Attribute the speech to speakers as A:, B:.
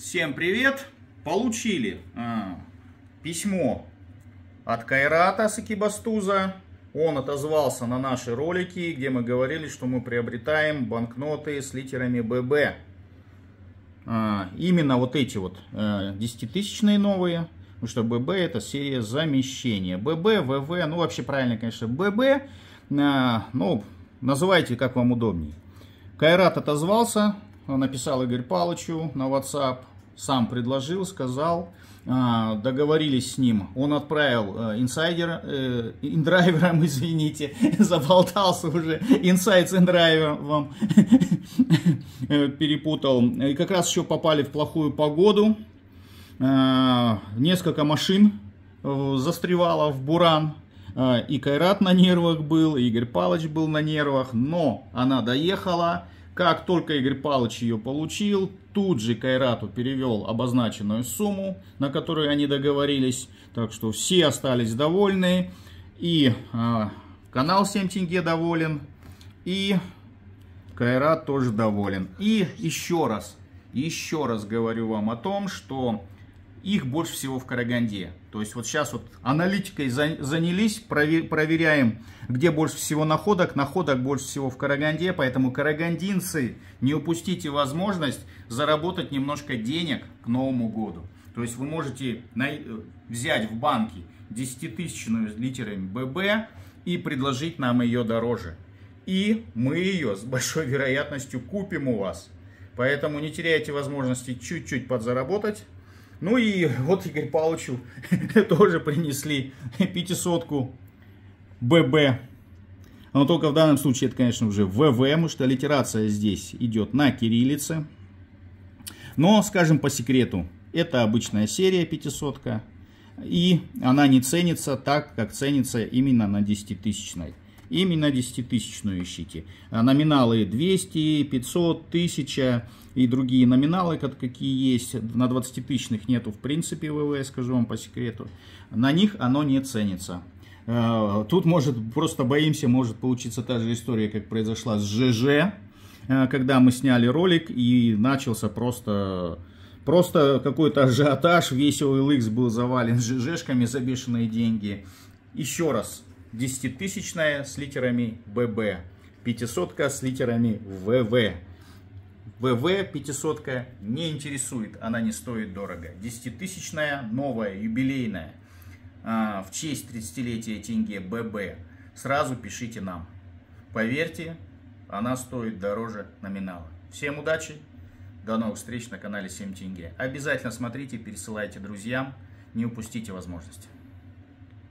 A: Всем привет! Получили а, письмо от Кайрата Сакибастуза. Он отозвался на наши ролики, где мы говорили, что мы приобретаем банкноты с литерами ББ. А, именно вот эти вот а, 10-тысячные новые. Потому что ББ это серия замещения. ББ, ВВ, ну вообще правильно, конечно, ББ. А, ну, называйте как вам удобнее. Кайрат отозвался, написал Игорь Палычу на WhatsApp, сам предложил, сказал, а, договорились с ним. Он отправил э, инсайдер, э, индрайвером, извините, заболтался уже, инсайд с индрайвером перепутал. И как раз еще попали в плохую погоду. А, несколько машин э, застревало в буран. И Кайрат на нервах был, и Игорь Палыч был на нервах, но она доехала. Как только Игорь Палыч ее получил, тут же Кайрату перевел обозначенную сумму, на которую они договорились. Так что все остались довольны. И э, канал 7 тенге доволен. И Кайрат тоже доволен. И еще раз, еще раз говорю вам о том, что их больше всего в Караганде. То есть вот сейчас вот аналитикой занялись, проверяем, где больше всего находок. Находок больше всего в Караганде, поэтому карагандинцы, не упустите возможность заработать немножко денег к Новому году. То есть вы можете взять в банке 10-тысячную литерами ББ и предложить нам ее дороже. И мы ее с большой вероятностью купим у вас. Поэтому не теряйте возможности чуть-чуть подзаработать. Ну и вот Игорь Павловичу тоже принесли пятисотку ББ. Но только в данном случае это, конечно, уже ВВ, потому что литерация здесь идет на кириллице. Но, скажем по секрету, это обычная серия пятисотка. И она не ценится так, как ценится именно на десятитысячной. Именно десятитысячную ищите. А номиналы 200, 500, 1000 и другие номиналы, какие есть. На 20 тысячных нету в принципе ВВ, скажу вам по секрету. На них оно не ценится. А, тут может, просто боимся, может получиться та же история, как произошла с ЖЖ, а, когда мы сняли ролик и начался просто Просто какой-то ажиотаж, весь OLX был завален ЖЖшками за бешеные деньги. Еще раз, Десятитысячная с литерами ББ. Пятисотка с литерами ВВ. ВВ пятисотка не интересует, она не стоит дорого. Десятитысячная, новая, юбилейная, а, в честь 30-летия тенге ББ. Сразу пишите нам. Поверьте, она стоит дороже номинала. Всем удачи, до новых встреч на канале 7 тенге. Обязательно смотрите, пересылайте друзьям, не упустите возможности.